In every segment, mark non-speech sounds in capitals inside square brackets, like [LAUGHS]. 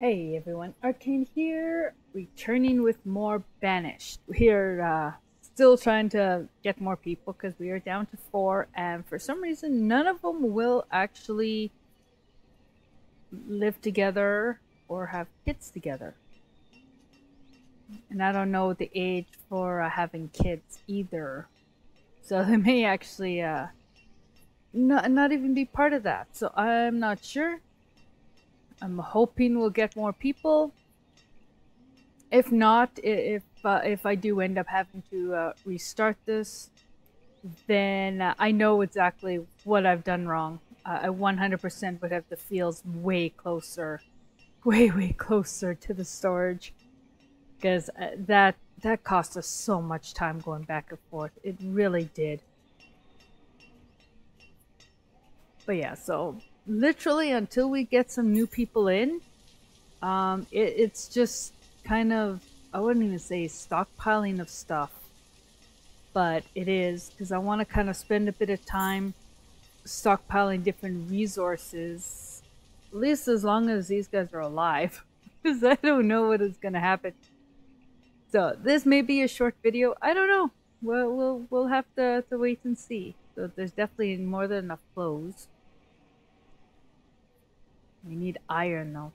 Hey everyone, Arcane here, returning with more Banished. We're uh, still trying to get more people because we are down to four, and for some reason, none of them will actually live together or have kids together. And I don't know the age for uh, having kids either, so [LAUGHS] they may actually uh, not, not even be part of that. So I'm not sure. I'm hoping we'll get more people. If not, if uh, if I do end up having to uh, restart this, then uh, I know exactly what I've done wrong. I 100% would have the fields way closer, way way closer to the storage, because uh, that that cost us so much time going back and forth. It really did. But yeah, so literally until we get some new people in, um, it, it's just kind of, I wouldn't even say stockpiling of stuff, but it is because I want to kind of spend a bit of time stockpiling different resources, at least as long as these guys are alive, [LAUGHS] because I don't know what is going to happen. So this may be a short video. I don't know. We'll, we'll, we'll have to, to wait and see. So there's definitely more than enough clothes. We need iron though.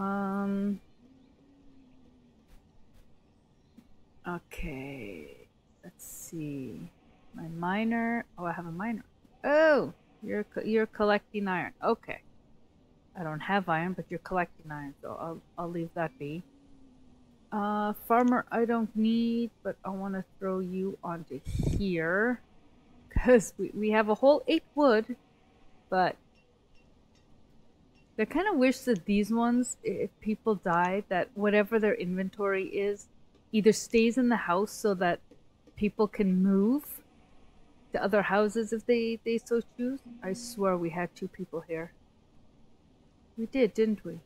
Um. Okay. Let's see. My miner. Oh, I have a miner. Oh, you're you're collecting iron. Okay. I don't have iron, but you're collecting iron, so I'll I'll leave that be. Uh, farmer, I don't need, but I want to throw you onto here because we we have a whole eight wood, but I kind of wish that these ones, if people die, that whatever their inventory is, either stays in the house so that people can move to other houses if they, they so choose. I swear we had two people here. We did, didn't we?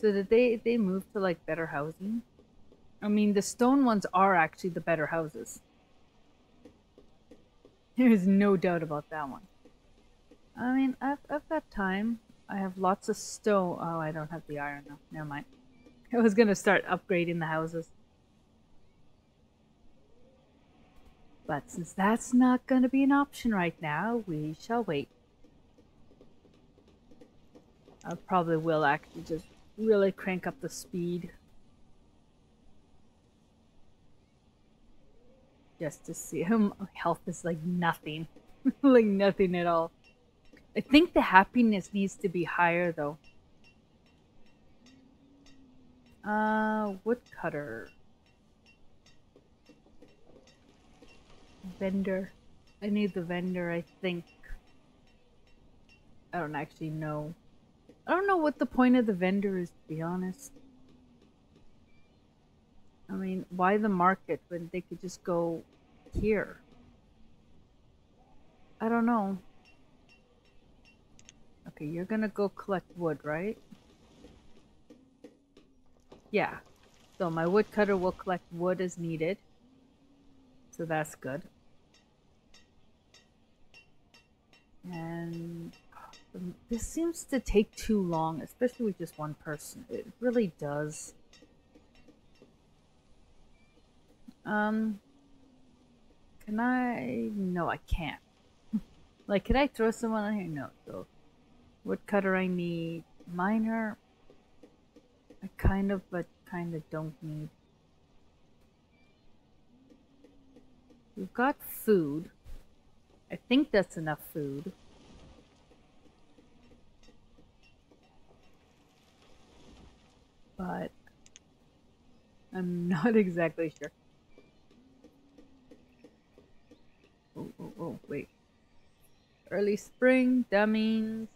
So did they, they move to like better housing? I mean, the stone ones are actually the better houses. There's no doubt about that one. I mean, I've, I've got time. I have lots of stone. Oh, I don't have the iron now. Never mind. [LAUGHS] I was going to start upgrading the houses. But since that's not going to be an option right now, we shall wait. I probably will actually just really crank up the speed. Just to see him. Health is like nothing. [LAUGHS] like nothing at all. I think the happiness needs to be higher though. Uh, woodcutter. Vendor. I need the vendor, I think. I don't actually know. I don't know what the point of the vendor is, to be honest. I mean, why the market when they could just go here? I don't know. Okay, you're gonna go collect wood, right? Yeah. So my woodcutter will collect wood as needed. So that's good. And this seems to take too long, especially with just one person. It really does. Um, can I? No, I can't. [LAUGHS] like, can I throw someone on here? No. So Woodcutter I need. Miner I kind of but kind of don't need. We've got food. I think that's enough food. But I'm [LAUGHS] not exactly sure. Oh, oh, oh, wait. Early spring, that means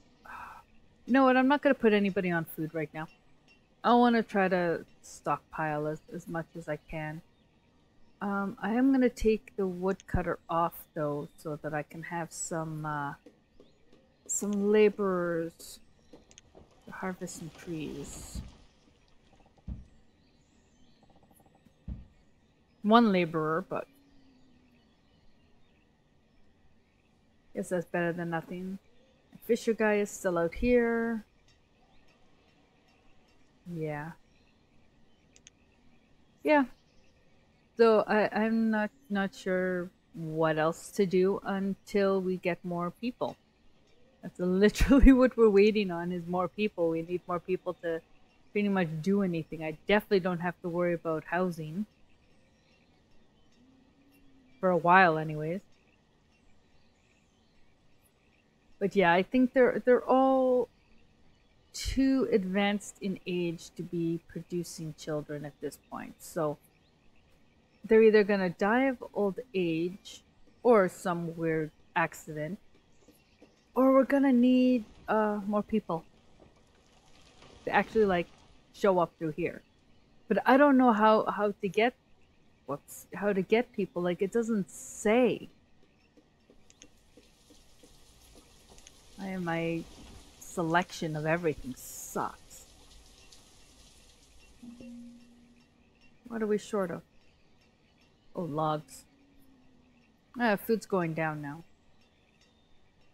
you know what? I'm not going to put anybody on food right now. I want to try to stockpile as, as much as I can. Um, I am going to take the woodcutter off, though, so that I can have some, uh, some laborers to harvest some trees. One laborer, but I guess that's better than nothing Fisher guy is still out here. Yeah. Yeah. So I, I'm not not sure what else to do until we get more people. That's [LAUGHS] literally what we're waiting on is more people. We need more people to pretty much do anything. I definitely don't have to worry about housing. For a while anyways. But yeah, I think they're they're all too advanced in age to be producing children at this point. So they're either going to die of old age or some weird accident or we're going to need uh, more people to actually like show up through here. But I don't know how how to get what's how to get people like it doesn't say. I my selection of everything sucks. What are we short of? Oh, logs. Ah, food's going down now.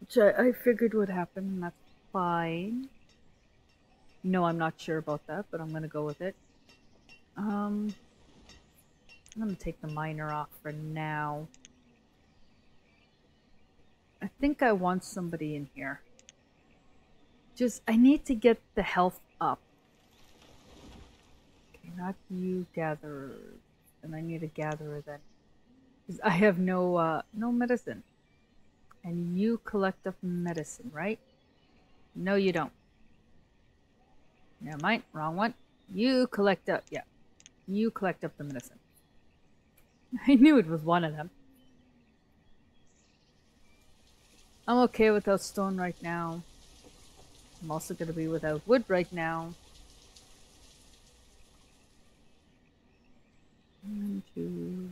Which I, I figured would happen, and that's fine. No, I'm not sure about that, but I'm gonna go with it. Um, I'm gonna take the miner off for now. Think I want somebody in here. Just, I need to get the health up. Okay, not you gatherers. And I need a gatherer then. Because I have no, uh, no medicine. And you collect up medicine, right? No, you don't. Never mind, wrong one. You collect up, yeah. You collect up the medicine. [LAUGHS] I knew it was one of them. I'm okay without stone right now. I'm also going to be without wood right now. One, two.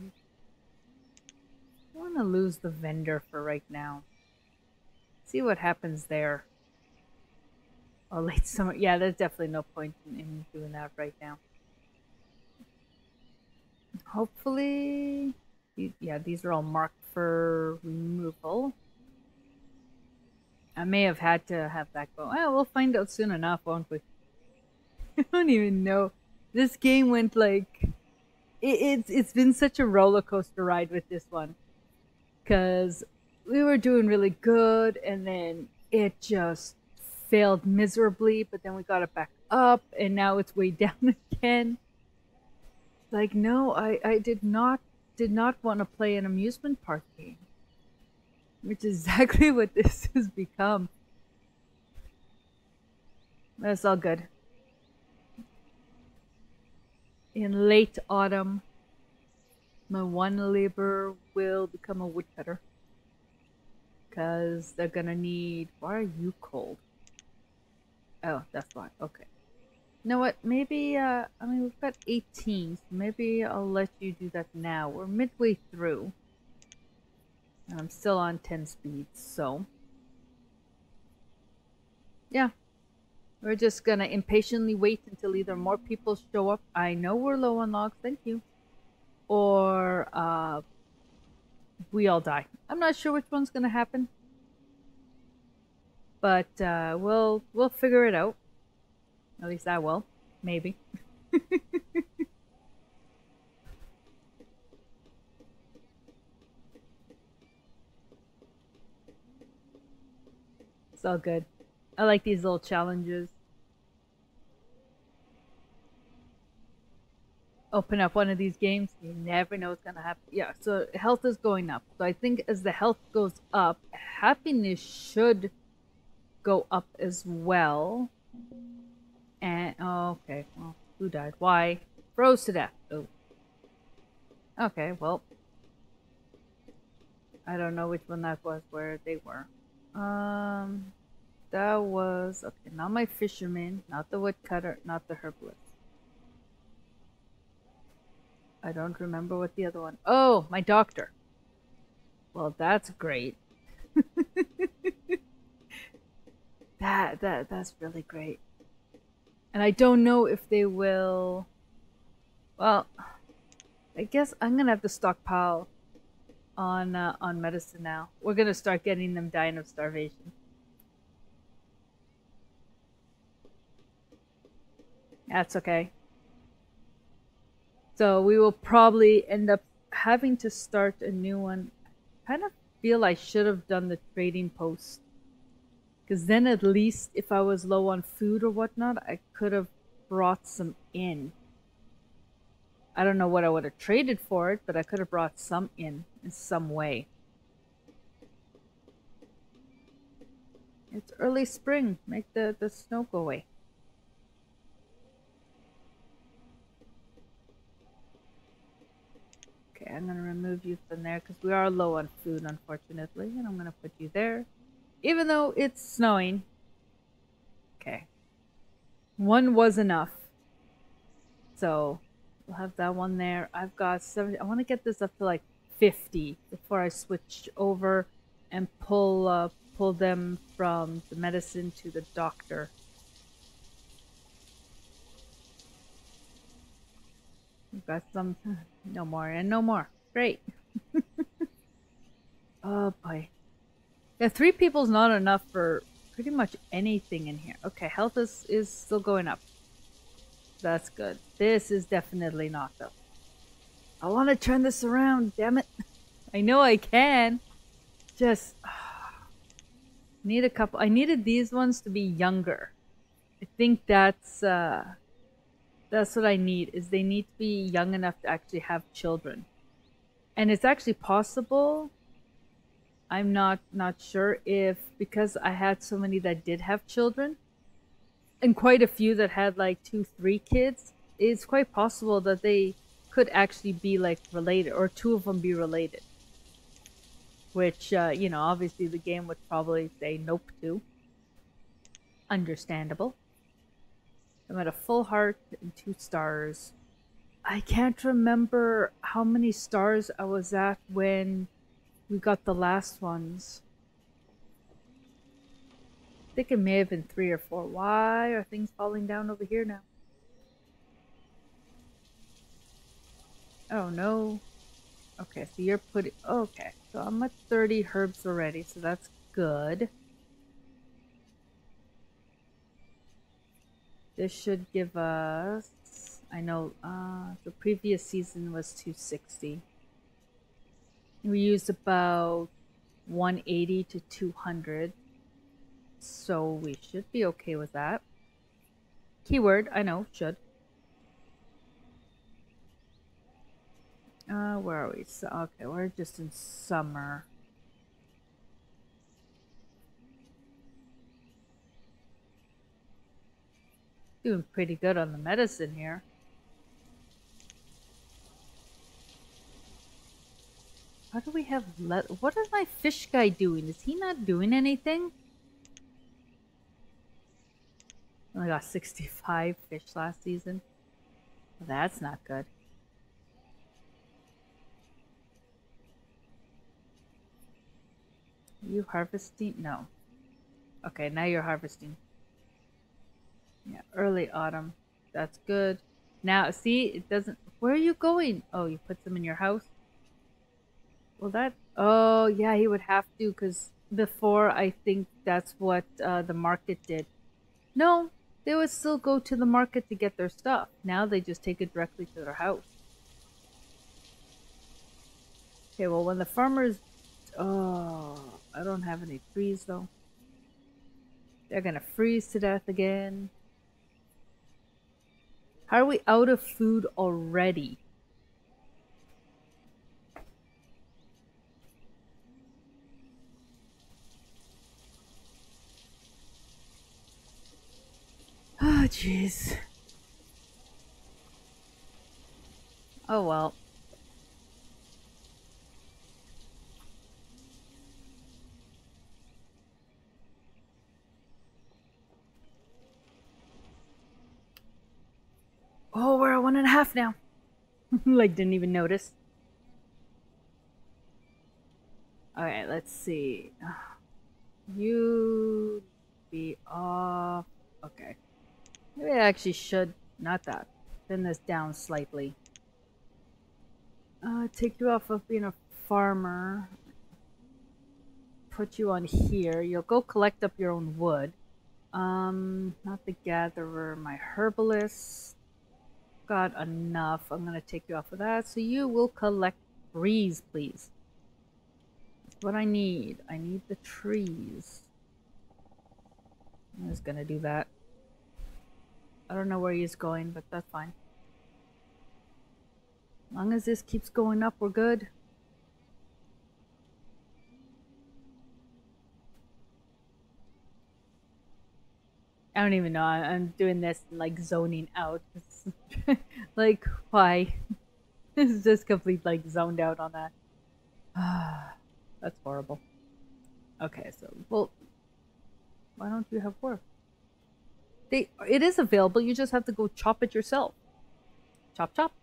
I want to lose the vendor for right now. See what happens there. Oh, [LAUGHS] late summer. Yeah, there's definitely no point in, in doing that right now. Hopefully, yeah, these are all marked for removal. I may have had to have go. Well, we'll find out soon enough, won't we? [LAUGHS] I don't even know. This game went like it, it's it's been such a roller coaster ride with this one, because we were doing really good, and then it just failed miserably. But then we got it back up, and now it's way [LAUGHS] down again. Like no, I I did not did not want to play an amusement park game which is [LAUGHS] exactly what this has become. That's all good. In late autumn, my one labor will become a woodcutter. Because they're gonna need... Why are you cold? Oh, that's why. Okay. You know what? Maybe, uh, I mean, we've got 18, so maybe I'll let you do that now. We're midway through. And I'm still on 10 speed, so... Yeah. We're just gonna impatiently wait until either more people show up. I know we're low on logs, thank you. Or, uh... We all die. I'm not sure which one's gonna happen. But, uh, we'll, we'll figure it out. At least I will. Maybe. [LAUGHS] All good. I like these little challenges. Open up one of these games, you never know what's gonna happen. Yeah, so health is going up. So I think as the health goes up, happiness should go up as well. And oh, okay, well, who died? Why? Froze to death. Oh. Okay, well. I don't know which one that was where they were. Um, that was okay. Not my fisherman, not the woodcutter, not the herbalist. I don't remember what the other one. Oh, my doctor. Well, that's great. [LAUGHS] that that that's really great. And I don't know if they will. Well, I guess I'm gonna have to stockpile on uh, on medicine now. We're gonna start getting them dying of starvation. That's okay. So we will probably end up having to start a new one. I kind of feel I should have done the trading post. Because then at least if I was low on food or whatnot, I could have brought some in. I don't know what I would have traded for it, but I could have brought some in in some way. It's early spring. Make the, the snow go away. Okay, I'm to remove you from there because we are low on food, unfortunately. And I'm to put you there. Even though it's snowing. Okay. One was enough. So, we'll have that one there. I've got 70. I want to get this up to like 50 before I switch over and pull uh, pull them from the medicine to the doctor. Got some. No more and no more. Great. [LAUGHS] oh boy. Yeah, three people's not enough for pretty much anything in here. Okay, health is, is still going up. That's good. This is definitely not though. I want to turn this around, damn it. I know I can. Just [SIGHS] need a couple. I needed these ones to be younger. I think that's uh that's what I need is they need to be young enough to actually have children. And it's actually possible. I'm not not sure if because I had so many that did have children and quite a few that had like 2 3 kids, it's quite possible that they could actually be like related or two of them be related. Which uh, you know, obviously the game would probably say nope to. Understandable. I'm at a full heart and two stars. I can't remember how many stars I was at when we got the last ones. I think it may have been three or four. Why are things falling down over here now? Oh no. Okay, so you're putting... Okay, so I'm at 30 herbs already, so that's good. This should give us, I know, uh, the previous season was 260. We used about 180 to 200. So we should be okay with that. Keyword, I know, should. Uh, where are we? So, okay, we're just in summer. Doing pretty good on the medicine here. How do we have let? What is my fish guy doing? Is he not doing anything? Oh, Only got 65 fish last season. That's not good. You harvesting? No. Okay, now you're harvesting. Yeah, early autumn. That's good. Now, see, it doesn't... Where are you going? Oh, you put them in your house? Well, that... Oh, yeah, he would have to, because before, I think that's what uh, the market did. No, they would still go to the market to get their stuff. Now they just take it directly to their house. Okay, well, when the farmers... Oh, I don't have any trees, though. They're gonna freeze to death again. How are we out of food already? [SIGHS] Oh, jeez. Oh, well. Oh, we're at one and a half now. [LAUGHS] like, didn't even notice. Alright, let's see. [SIGHS] You be off. Okay. Maybe I actually should. Not that. Thin this down slightly. Uh, take you off of being a farmer. Put you on here. You'll go collect up your own wood. Um, not the gatherer, my herbalist. Got enough. I'm gonna take you off of that. So you will collect trees, please. That's what I need. I need the trees. I'm just gonna do that. I don't know where he's going, but that's fine. As long as this keeps going up, we're good. I don't even know. I'm doing this like zoning out. [LAUGHS] like, why? [LAUGHS] this is just complete like zoned out on that. [SIGHS] That's horrible. Okay, so well, why don't you have work? They it is available. You just have to go chop it yourself. Chop chop.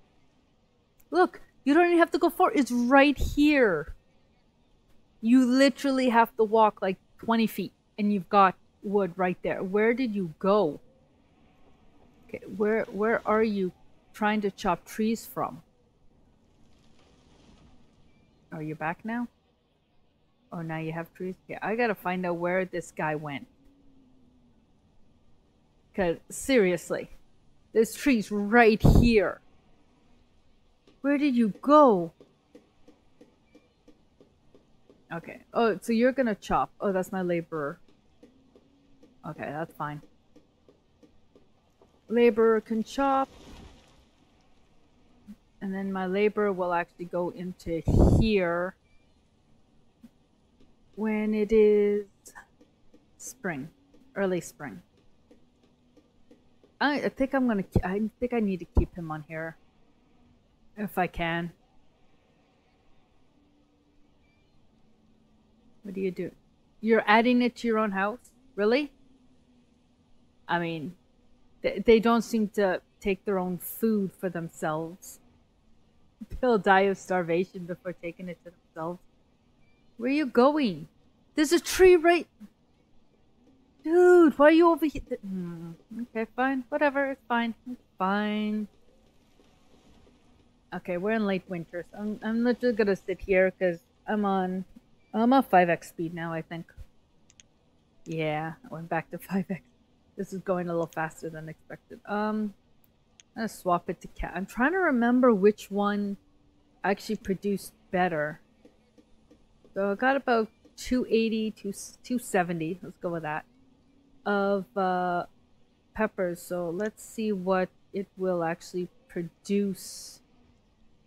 Look, you don't even have to go far. It's right here. You literally have to walk like 20 feet, and you've got wood right there. Where did you go? Okay, where where are you trying to chop trees from? Oh, are you back now? Oh, now you have trees? Okay, I gotta find out where this guy went. Because, seriously, there's trees right here. Where did you go? Okay. Oh, so you're gonna chop. Oh, that's my laborer. Okay, that's fine. Laborer can chop. And then my labor will actually go into here when it is spring, early spring. I, I think I'm gonna, I think I need to keep him on here if I can. What do you do? You're adding it to your own house? Really? I mean, they, they don't seem to take their own food for themselves. They'll die of starvation before taking it to themselves. Where are you going? There's a tree right... Dude, why are you over here? Hmm. Okay, fine. Whatever, it's fine. It's fine. Okay, we're in late winter, so I'm, I'm literally gonna sit here because I'm on... I'm on 5x speed now, I think. Yeah, I went back to [LAUGHS] 5x. This is going a little faster than expected. Um, I'm gonna swap it to cat. I'm trying to remember which one actually produced better. So I got about 280 to 270. Let's go with that. Of uh, peppers. So let's see what it will actually produce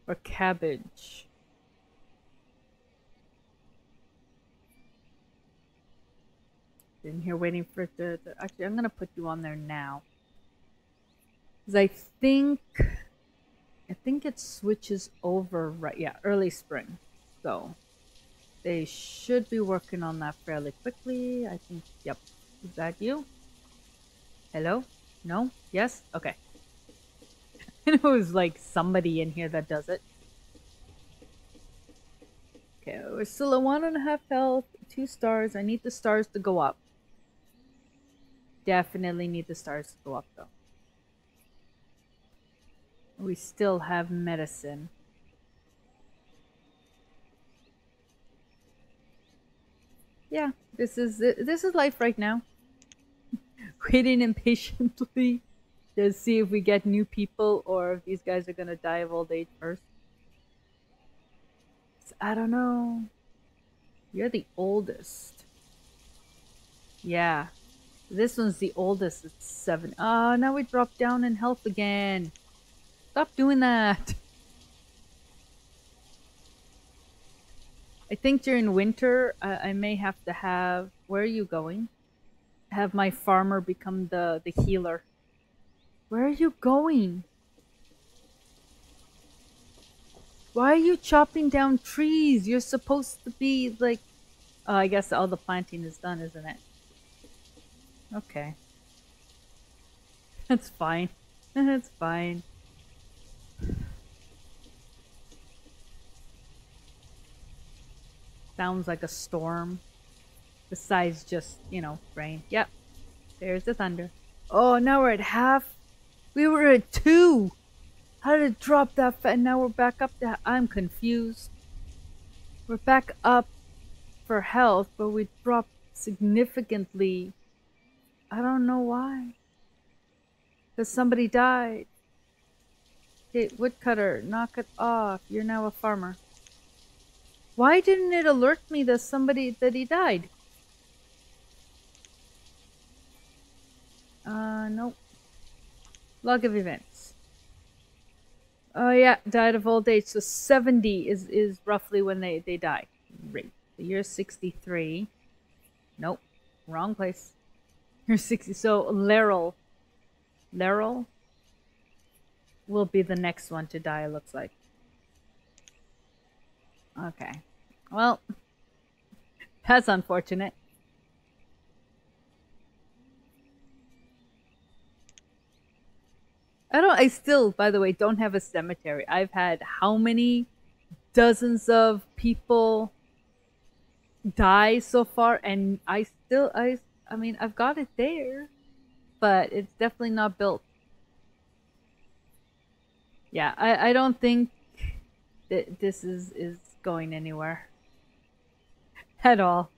for cabbage. In here waiting for it to, to actually I'm gonna put you on there now. Cause I think I think it switches over right yeah, early spring. So they should be working on that fairly quickly. I think yep. Is that you? Hello? No? Yes? Okay. [LAUGHS] it was like somebody in here that does it. Okay, we're still at one and a half health, two stars. I need the stars to go up. Definitely need the stars to go up though. We still have medicine. Yeah, this is this is life right now. [LAUGHS] Waiting impatiently [LAUGHS] to see if we get new people or if these guys are gonna die of old age first. I don't know. You're the oldest. Yeah, this one's the oldest. It's seven. Oh, now we drop down in health again. Stop doing that. I think during winter, I may have to have... Where are you going? Have my farmer become the, the healer. Where are you going? Why are you chopping down trees? You're supposed to be like... Oh, I guess all the planting is done, isn't it? Okay. That's fine. [LAUGHS] That's fine. Sounds like a storm. Besides just, you know, rain. Yep. There's the thunder. Oh, now we're at half. We were at two. How did it drop that fast? And now we're back up to... I'm confused. We're back up for health, but we dropped significantly I don't know why. Because somebody died. Okay, woodcutter, knock it off. You're now a farmer. Why didn't it alert me that somebody that he died? Uh, nope. Log of events. Oh yeah, died of old age. So 70 is, is roughly when they, they die. Great. The year 63. Nope. Wrong place. You're 60. So Laryl. Laryl will be the next one to die, it looks like. Okay. Well, that's unfortunate. I don't, I still, by the way, don't have a cemetery. I've had how many dozens of people die so far, and I still, I, I mean, I've got it there, but it's definitely not built. Yeah, I, I don't think that this is, is going anywhere. [LAUGHS] At all.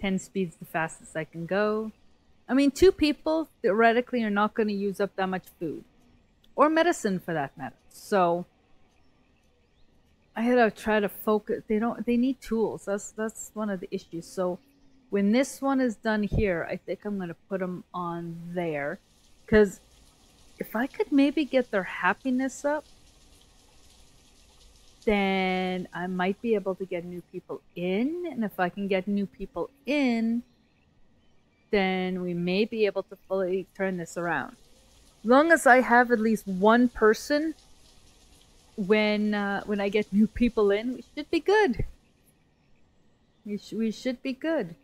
10 speed's the fastest I can go. I mean, two people theoretically are not going to use up that much food. Or medicine for that matter. So I had to try to focus. They don't. They need tools. That's that's one of the issues. So when this one is done here, I think I'm gonna put them on there, because if I could maybe get their happiness up, then I might be able to get new people in. And if I can get new people in, then we may be able to fully turn this around. As long as I have at least one person when uh, when I get new people in, we should be good. We, sh- we should be good.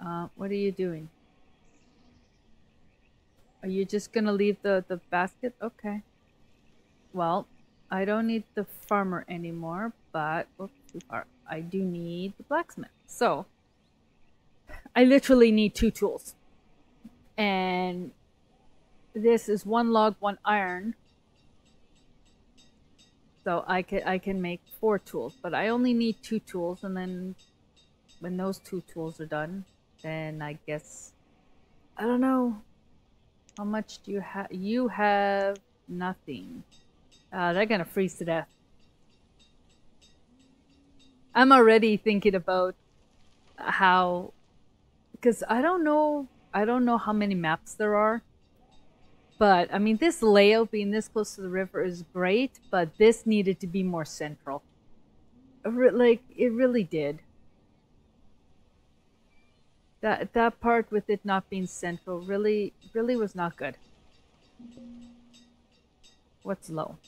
Uh, what are you doing? Are you just gonna leave the, the basket? Okay. Well, I don't need the farmer anymore, but oops, too far. I do need the blacksmith. So, I literally need two tools. And this is one log, one iron. So I can I can make four tools, but I only need two tools, and then when those two tools are done, then I guess I don't know how much do you have. You have nothing. Uh, they're gonna freeze to death. I'm already thinking about how, because I don't know, I don't know how many maps there are. But I mean, this layout being this close to the river is great, but this needed to be more central. Like it really did. That that part with it not being central really really was not good. What's low?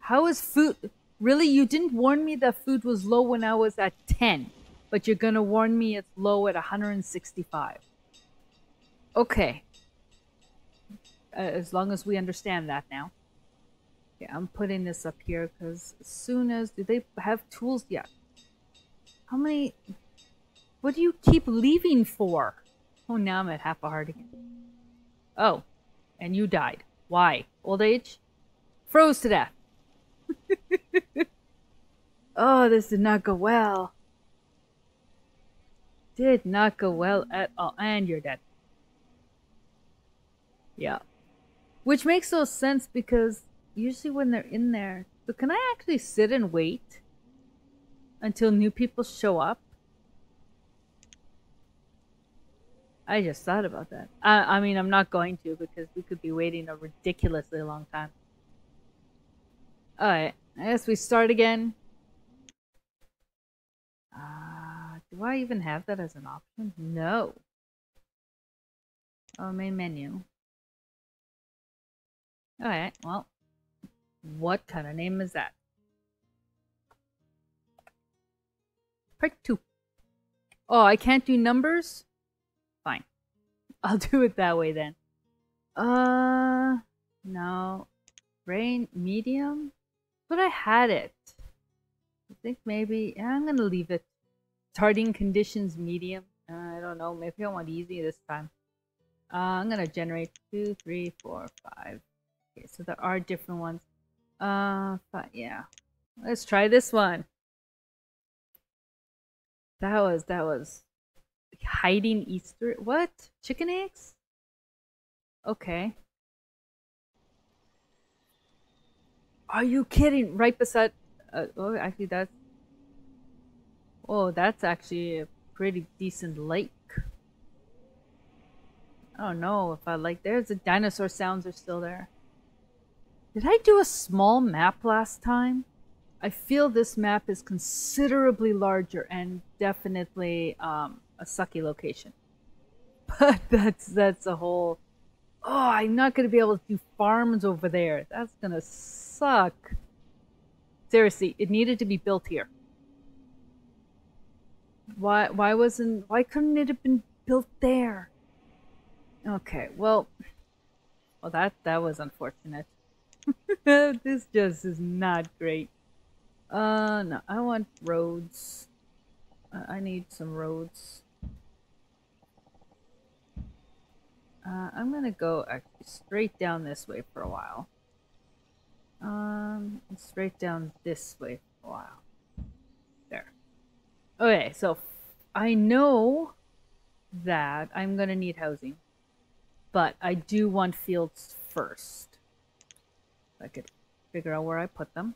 How is food? Really, you didn't warn me that food was low when I was at 10, but you're gonna warn me it's low at 165. Okay, Uh, as long as we understand that now. Okay, I'm putting this up here because as soon as do they have tools yet? How many? What do you keep leaving for? Oh, now I'm at half a heart again. Oh, and you died. Why? Old age? Froze to death. [LAUGHS] oh, this did not go well. Did not go well at all. And you're dead. Yeah. Which makes no sense because usually when they're in there, so can I actually sit and wait until new people show up? I just thought about that. I, I mean, I'm not going to because we could be waiting a ridiculously long time. Alright, I guess we start again. Uh, do I even have that as an option? No. Oh, main menu. Alright, well, what kind of name is that? Part 2. Oh, I can't do numbers? Fine. [LAUGHS] I'll do it that way then. Uh, no. Rain, medium? But I had it. I think maybe, yeah, I'm gonna leave it. Starting conditions, medium. Uh, I don't know, maybe I want easy this time. Uh, I'm gonna generate two, three, four, five, Okay, so there are different ones. Uh, but yeah. Let's try this one. That was that was hiding Easter. What? Chicken eggs? Okay. Are you kidding? Right beside. Uh, oh, actually, that's. Oh, that's actually a pretty decent lake. I don't know if I like. There's the dinosaur sounds are still there. Did I do a small map last time? I feel this map is considerably larger and definitely um, a sucky location. [LAUGHS] But that's that's a whole. Oh, I'm not gonna be able to do farms over there. That's gonna suck. Seriously, it needed to be built here. Why? Why wasn't? Why couldn't it have been built there? Okay, well, well that that was unfortunate. [LAUGHS] this just is not great. Uh, no, I want roads. I need some roads. Uh, I'm gonna go straight down this way for a while. Um, straight down this way for a while. There. Okay, so I know that I'm gonna need housing, but I do want fields first. I could figure out where I put them.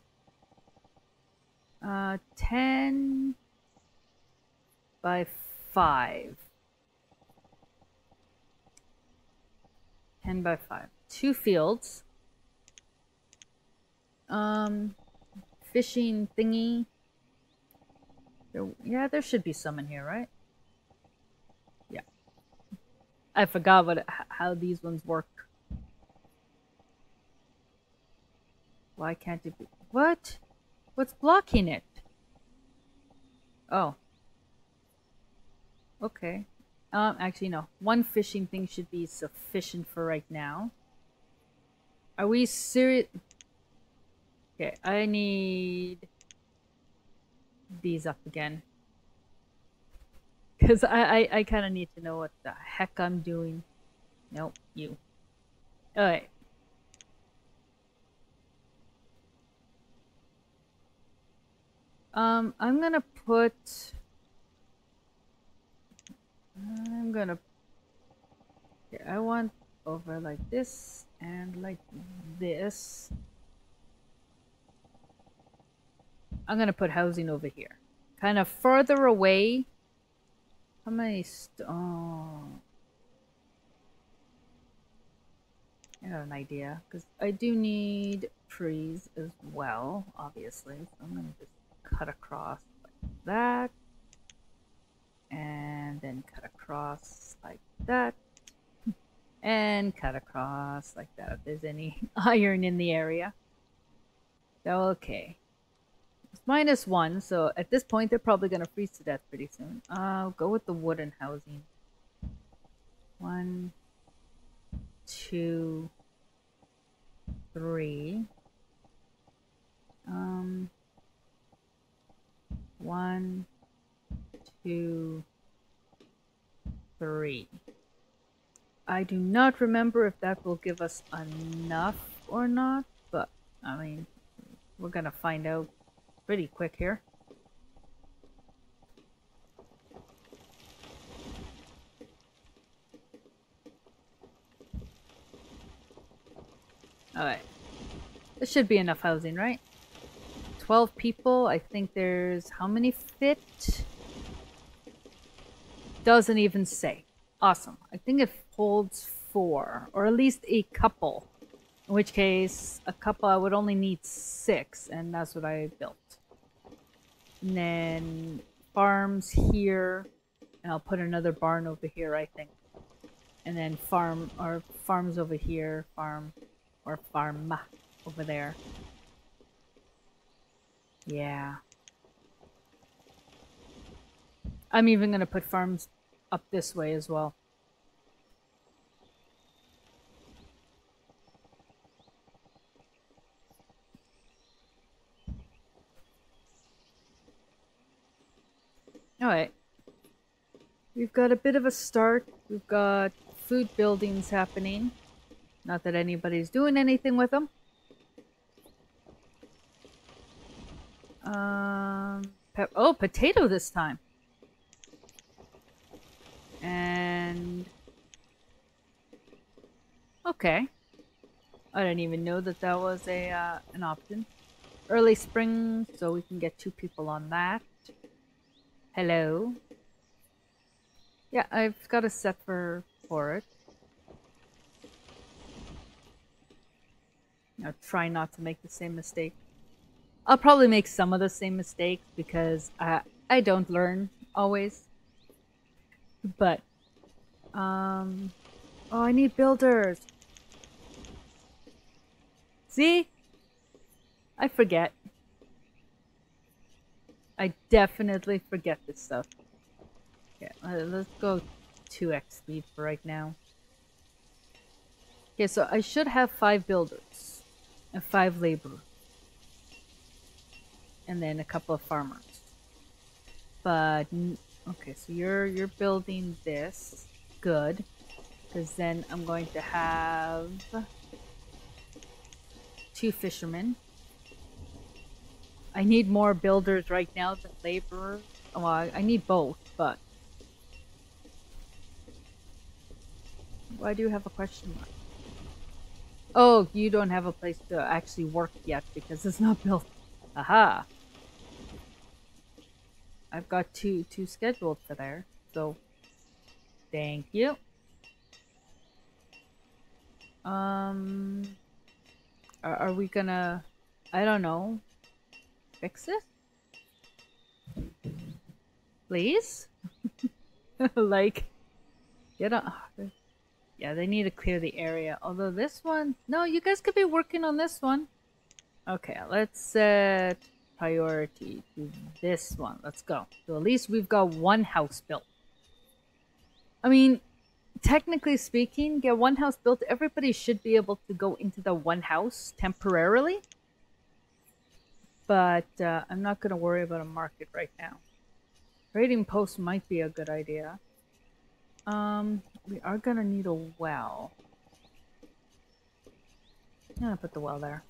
Uh, 10 by 5. 10 by 5. Two fields. Um, fishing thingy. There, yeah, there should be some in here, right? Yeah. I forgot what how these ones work. Why can't it be? What? What's blocking it? Oh. Okay. Um, actually, no. One fishing thing should be sufficient for right now. Are we serious? Okay, I need these up again. Because I, I, I kind of need to know what the heck I'm doing. Nope, you. Alright. Um, I'm gonna put... I'm gonna... Okay, I want over like this and like this. I'm gonna put housing over here. Kind of further away. How many oh. I got an idea. Because I do need trees as well, obviously. So I'm gonna just cut across like that. And then cut across like that. And cut across like that if there's any [LAUGHS] iron in the area. Okay. It's minus one, so at this point they're probably going to freeze to death pretty soon. I'll go with the wooden housing. One, two, three. Um, one, two, three. I do not remember if that will give us enough or not, but I mean, we're gonna find out pretty quick here. Alright. This should be enough housing, right? 12 people. I think there's how many fit? Doesn't even say. Awesome. I think it holds four, or at least a couple. In which case, a couple I would only need six, and that's what I built. And then farms here, and I'll put another barn over here, I think. And then farm, or farms over here, farm, or farm over there. Yeah. I'm even going to put farms up this way as well. Alright. We've got a bit of a start. We've got food buildings happening. Not that anybody's doing anything with them. Um, oh, potato this time. And... Okay. I didn't even know that that was a uh, an option. Early spring, so we can get two people on that. Hello. Yeah, I've got a set for, for it. Know, try not to make the same mistake. I'll probably make some of the same mistakes because I, I don't learn always. But, um, oh, I need builders. See? I forget. I definitely forget this stuff. Okay, let's go 2x speed for right now. Okay, so I should have five builders and five laborers. And then a couple of farmers. But okay, so you're you're building this. Good. Because then I'm going to have two fishermen. I need more builders right now than laborers. Well, I, I need both, but... Why do you have a question mark? Oh, you don't have a place to actually work yet because it's not [LAUGHS] built. Aha! I've got two two scheduled for there, so thank you. Um, are, are we gonna? I don't know fix it? Please? [LAUGHS] like, get on. Yeah, they need to clear the area. Although this one, no, you guys could be working on this one. Okay, let's set priority to this one. Let's go. So at least we've got one house built. I mean, technically speaking, get one house built, everybody should be able to go into the one house temporarily but uh, I'm not going to worry about a market right now. Trading post might be a good idea. Um, we are going to need a well. I'm going to put the well there.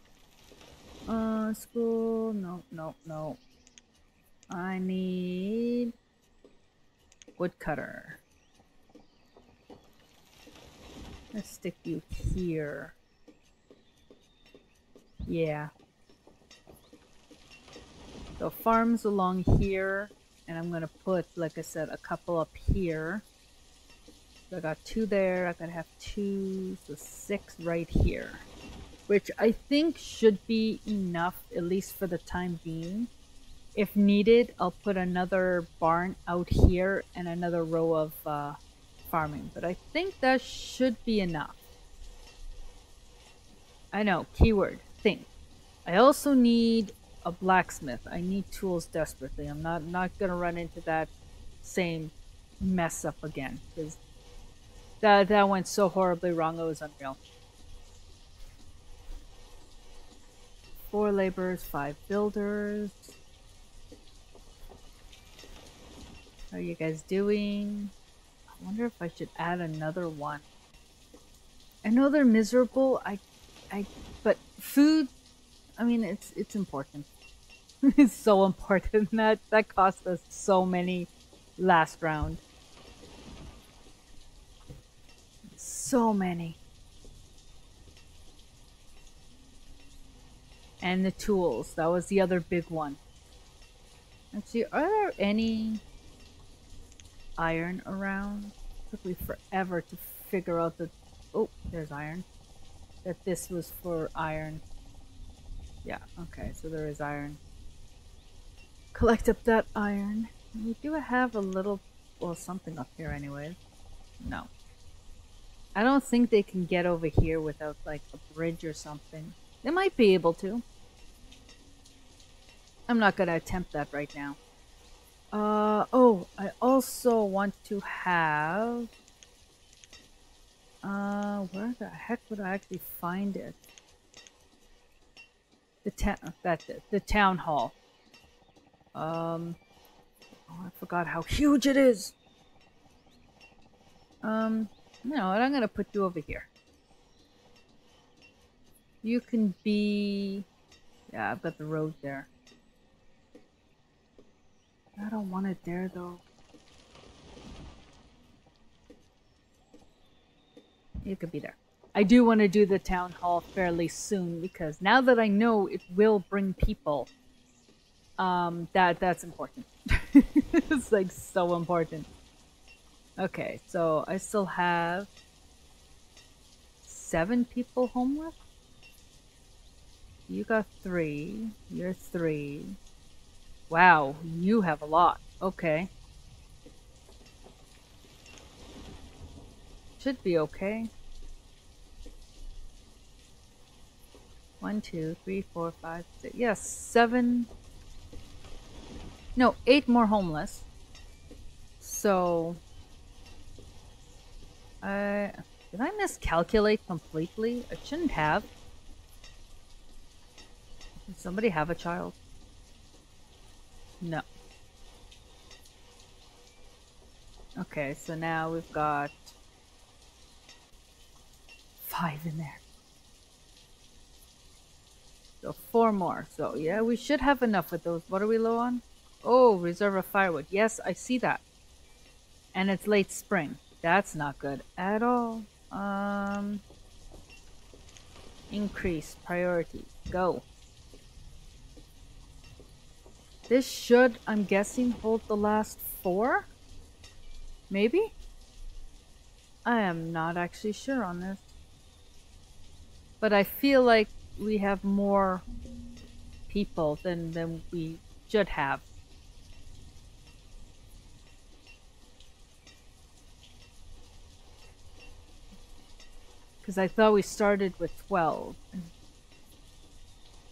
Uh, school, no, no, no. I need woodcutter. Let's stick you here. Yeah, so farms along here, and I'm gonna put, like I said, a couple up here. So I got two there, I gotta have two, so six right here. Which I think should be enough, at least for the time being. If needed, I'll put another barn out here and another row of uh, farming. But I think that should be enough. I know, keyword, think. I also need a blacksmith. I need tools desperately. I'm not not gonna run into that same mess up again because that that went so horribly wrong. It was unreal. Four laborers, five builders. How are you guys doing? I wonder if I should add another one. I know they're miserable. I, I, but food. I mean, it's it's important. [LAUGHS] it's so important. [LAUGHS] That that cost us so many last round. So many. And the tools. That was the other big one. Let's see, are there any iron around? It took me forever to figure out that... Oh, there's iron. That this was for iron. Yeah, okay, so there is iron collect up that iron. We do have a little, well, something up here anyway. No. I don't think they can get over here without, like, a bridge or something. They might be able to. I'm not gonna attempt that right now. Uh, oh, I also want to have... Uh, where the heck would I actually find it? The town, that's it, the town hall. Um, oh, I forgot how huge it is. Um, no, I'm gonna put you over here. You can be... Yeah, I've got the road there. I don't want it there though. You could be there. I do want to do the town hall fairly soon because now that I know it will bring people, um, that that's important. [LAUGHS] it's like so important. Okay, so I still have seven people homeless. You got three. You're three. Wow, you have a lot. Okay. Should be okay. One, two, three, four, five, six. Yes, seven. No, eight more homeless. So. I. Did I miscalculate completely? I shouldn't have. Did somebody have a child? No. Okay, so now we've got five in there. So four more. So yeah, we should have enough with those. What are we low on? Oh, reserve of firewood. Yes, I see that. And it's late spring. That's not good at all. Um, increase priority. Go. This should, I'm guessing, hold the last four? Maybe? I am not actually sure on this. But I feel like we have more people than, than we should have. Because I thought we started with 12.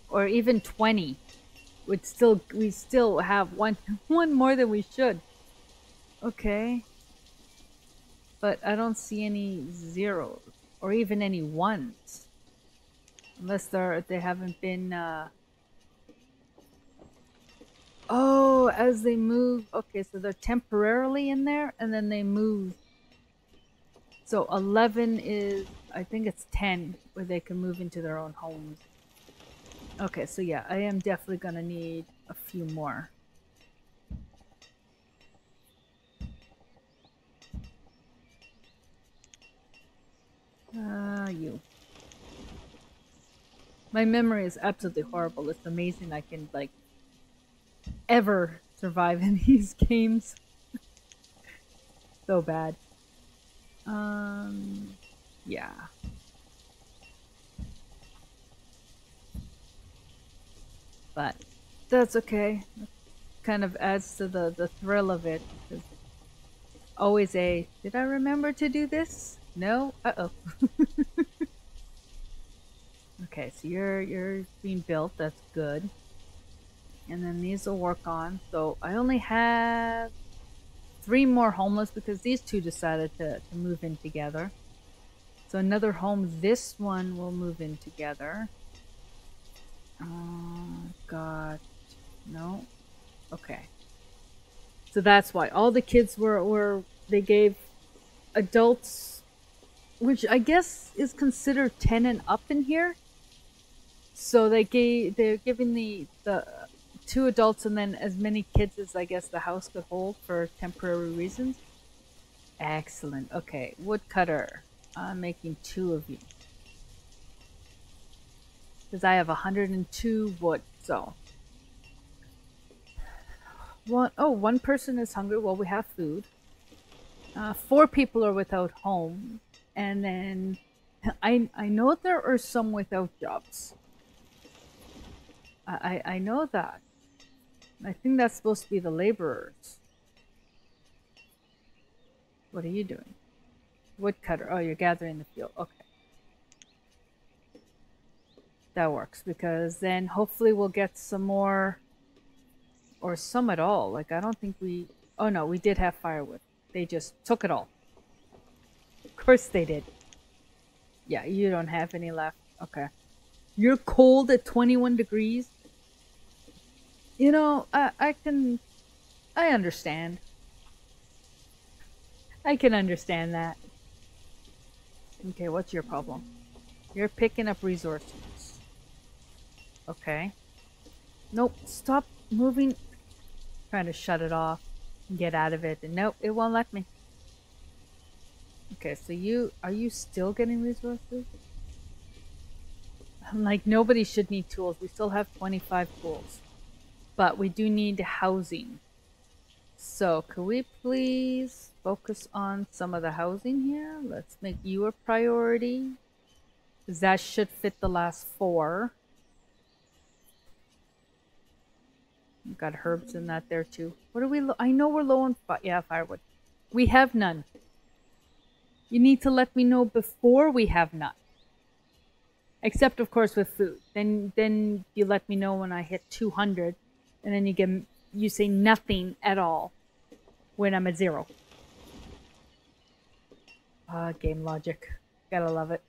Or even 20. Would still we still have one [LAUGHS] one more than we should. Okay. But I don't see any zeros or even any ones. Unless they're they haven't been uh Oh, as they move. Okay, so they're temporarily in there and then they move. So 11 is, I think it's 10 where they can move into their own homes. Okay, so yeah, I am definitely going to need a few more. Ah, uh, you. My memory is absolutely horrible. It's amazing I can, like, ever survive [LAUGHS] in these games. [LAUGHS] so bad. Um, yeah. But that's okay. kind of adds to the, the thrill of it. Always a, did I remember to do this? No? Uh-oh. [LAUGHS] okay, so you're, you're being built. That's good. And then these will work on. So I only have three more homeless because these two decided to, to move in together. So another home, this one will move in together. Uh, oh, God. No. Okay. So that's why all the kids were, were they gave adults, which I guess is considered 10 and up in here. So they gave, they're giving the, the two adults and then as many kids as I guess the house could hold for temporary reasons. Excellent. Okay, woodcutter. I'm making two of you. Because I have 102 wood, so. One, oh, one person is hungry. Well, we have food. Uh, four people are without home. And then I, I know there are some without jobs. I, I know that. I think that's supposed to be the laborers. What are you doing? Woodcutter. Oh, you're gathering the fuel. Okay. That works because then hopefully we'll get some more or some at all. Like I don't think we Oh no, we did have firewood. They just took it all. Course they did. Yeah, you don't have any left. Okay. You're cold at 21 degrees? You know, I, I can... I understand. I can understand that. Okay, what's your problem? You're picking up resources. Okay. Nope, stop moving. Trying to shut it off. and Get out of it. And nope, it won't let me. Okay, so you... Are you still getting resources? I'm like, nobody should need tools. We still have 25 tools. But we do need housing. So, could we please focus on some of the housing here? Let's make you a priority. That should fit the last four. We've got herbs in that there too. What are we? I know we're low on fi yeah firewood. We have none. You need to let me know before we have none. Except of course with food. Then then you let me know when I hit 200, and then you get you say nothing at all when I'm at zero. Ah, game logic. Gotta love it.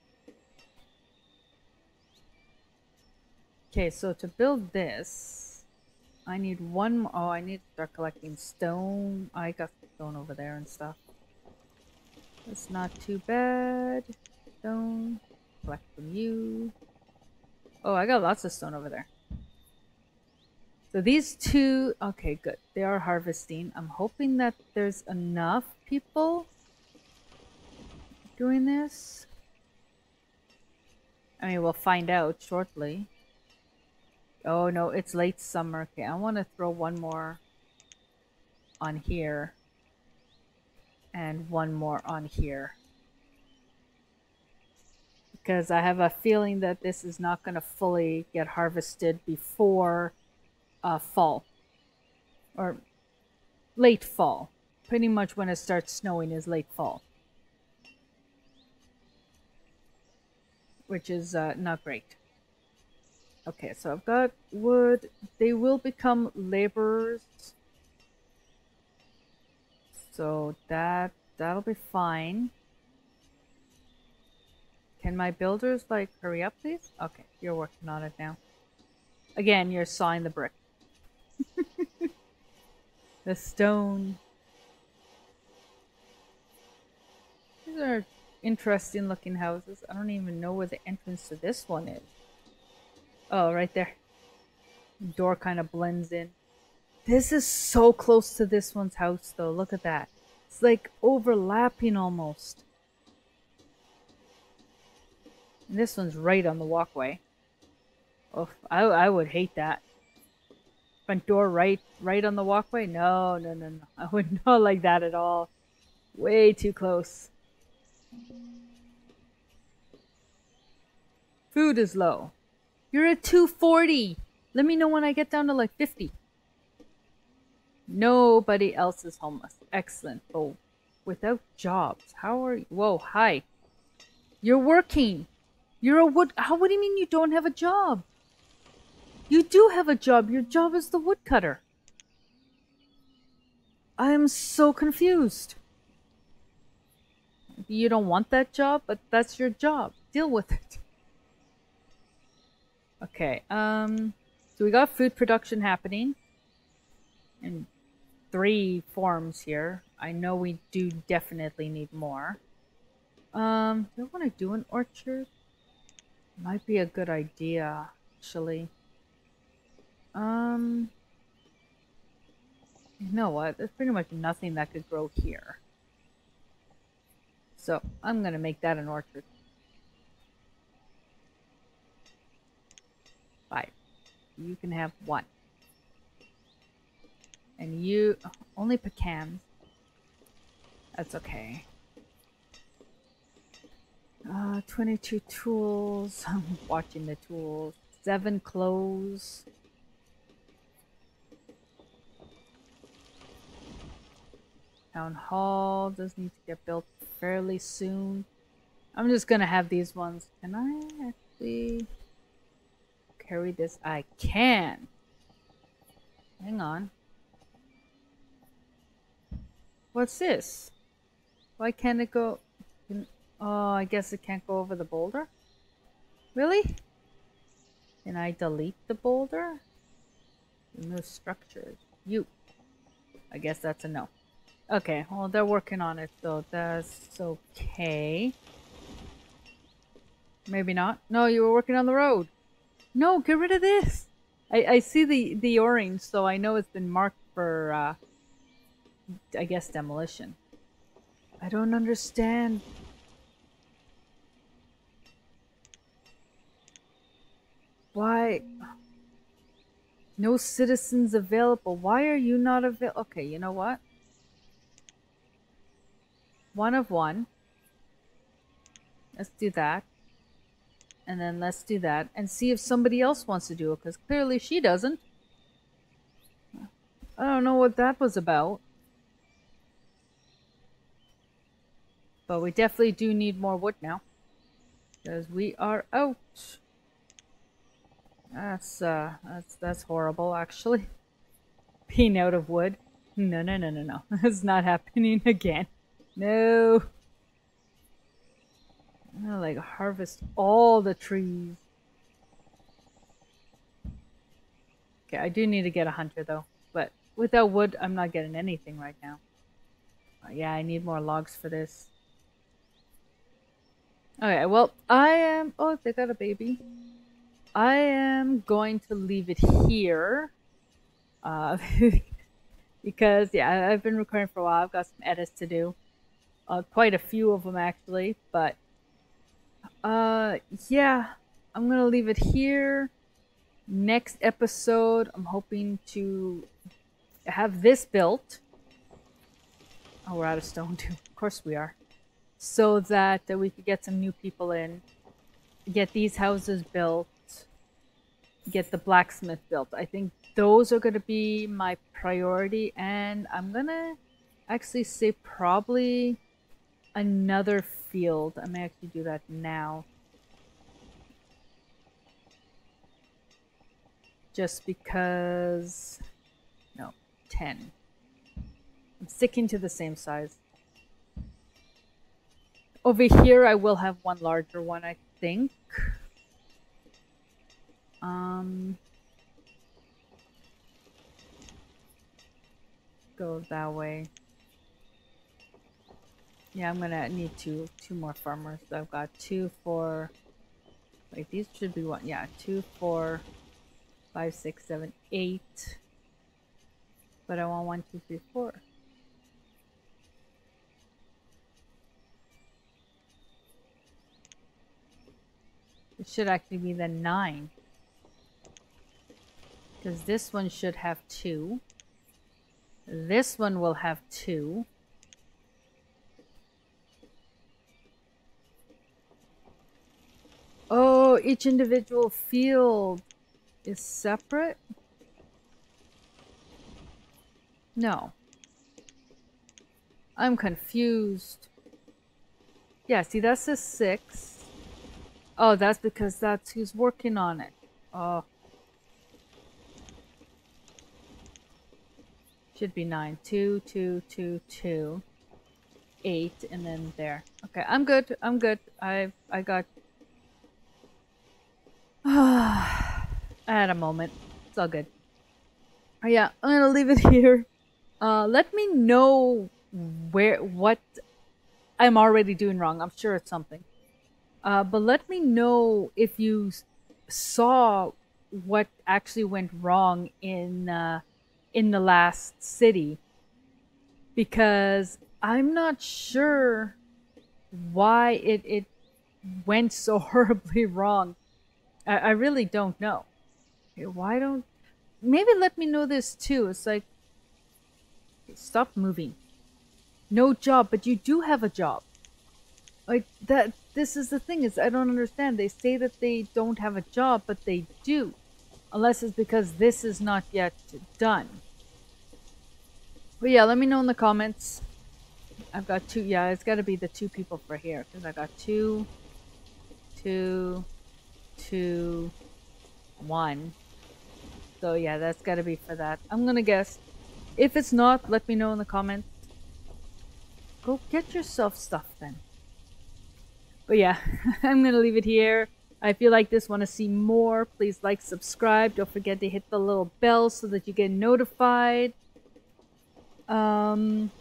Okay, so to build this, I need one. Oh, I need to start collecting stone. I got stone over there and stuff. That's not too bad. Stone. Collect from you. Oh, I got lots of stone over there. So these two, okay, good. They are harvesting. I'm hoping that there's enough people doing this. I mean, we'll find out shortly. Oh no, it's late summer. Okay, I want to throw one more on here. And one more on here. Because I have a feeling that this is not going to fully get harvested before uh, fall. Or late fall. Pretty much when it starts snowing is late fall. Which is uh, not great. Okay, so I've got wood. They will become laborers. So that that'll be fine. Can my builders like hurry up please? Okay, you're working on it now. Again, you're sawing the brick. [LAUGHS] the stone. These are interesting looking houses. I don't even know where the entrance to this one is. Oh, right there. Door kind of blends in. This is so close to this one's house, though. Look at that. It's like overlapping almost. And this one's right on the walkway. Oh, I, I would hate that. Front door right right on the walkway? No, no, no, no. I would [LAUGHS] not like that at all. Way too close. Food is low. You're at 240. Let me know when I get down to like 50. Nobody else is homeless. Excellent. Oh, without jobs. How are you? Whoa, hi. You're working. You're a wood. How? What do you mean you don't have a job? You do have a job. Your job is the woodcutter. I am so confused. You don't want that job, but that's your job. Deal with it. Okay, um, so we got food production happening in three forms here. I know we do definitely need more. Um, do I want to do an orchard? Might be a good idea, actually. Um, you know what? There's pretty much nothing that could grow here. So, I'm going to make that an orchard. Five. You can have one. And you... Only pecans. That's okay. Uh, 22 tools. [LAUGHS] I'm watching the tools. Seven clothes. Town hall does need to get built fairly soon. I'm just gonna have these ones. Can I actually carry this? I can. Hang on. What's this? Why can't it go? Oh, I guess it can't go over the boulder? Really? Can I delete the boulder? Remove structures. You. I guess that's a no. Okay, well, they're working on it, so that's okay. Maybe not. No, you were working on the road. No, get rid of this. I, I see the, the orange, so I know it's been marked for, uh, I guess, demolition. I don't understand. Why? No citizens available. Why are you not available? Okay, you know what? One of one. Let's do that. And then let's do that and see if somebody else wants to do it because clearly she doesn't. I don't know what that was about. But we definitely do need more wood now. Because we are out. That's, uh, that's, that's horrible, actually. [LAUGHS] Being out of wood. No, no, no, no, no. [LAUGHS] It's not happening again. No. I'm gonna, like, harvest all the trees. Okay, I do need to get a hunter, though. But without wood, I'm not getting anything right now. Uh, yeah, I need more logs for this. Okay, well, I am... Oh, they got a baby. I am going to leave it here. Uh, [LAUGHS] because, yeah, I've been recording for a while. I've got some edits to do. Uh, quite a few of them, actually. But, uh, yeah, I'm going to leave it here. Next episode, I'm hoping to have this built. Oh, we're out of stone, too. Of course we are so that, we could get some new people in, get these houses built, get the blacksmith built. I think those are going to be my priority, and I'm going to actually say probably another field. I may actually do that now. Just because... No, 10. I'm sticking to the same size. Over here, I will have one larger one, I think. Um, go that way. Yeah, I'm gonna need two two more farmers. I've got two for like these should be one. Yeah, two, four, five, six, seven, eight. But I want one, two, three, four. It should actually be the 9. Because this one should have 2. This one will have 2. Oh, each individual field is separate? No. I'm confused. Yeah, see, that's a 6. Oh, that's because that's who's working on it. Oh. Should be nine. Two, two, two, two. Eight, and then there. Okay, I'm good. I'm good. I I got... [SIGHS] I had a moment. It's all good. Oh, yeah, I'm gonna leave it [LAUGHS] here. Uh, let me know where what I'm already doing wrong. I'm sure it's something. Uh, but let me know if you saw what actually went wrong in uh, in the last city, because I'm not sure why it it went so [LAUGHS] horribly wrong. I, I really don't know. Why don't maybe let me know this too? It's like stop moving. No job, but you do have a job. Like that this is the thing is I don't understand. They say that they don't have a job, but they do. Unless it's because this is not yet done. But yeah, let me know in the comments. I've got two. Yeah, it's got to be the two people for here. Because I got two, two, two, one. So yeah, that's got to be for that. I'm to guess. If it's not, let me know in the comments. Go get yourself stuff then. But yeah, [LAUGHS] I'm going to leave it here. If you like this, want to see more, please like, subscribe. Don't forget to hit the little bell so that you get notified. Um,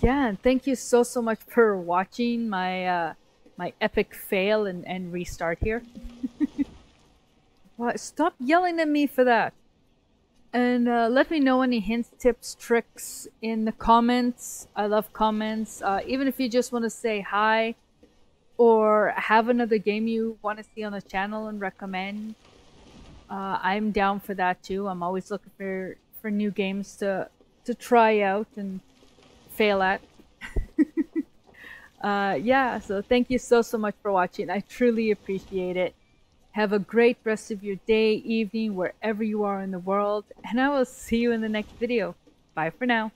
yeah, and thank you so, so much for watching my, uh, my epic fail and, and restart here. [LAUGHS] what? Stop yelling at me for that. And uh, let me know any hints, tips, tricks in the comments. I love comments. Uh, even if you just want to say hi or have another game you want to see on the channel and recommend, uh, I'm down for that too. I'm always looking for, for new games to, to try out and fail at. [LAUGHS] uh, yeah, so thank you so, so much for watching. I truly appreciate it. Have a great rest of your day, evening, wherever you are in the world, and I will see you in the next video. Bye for now.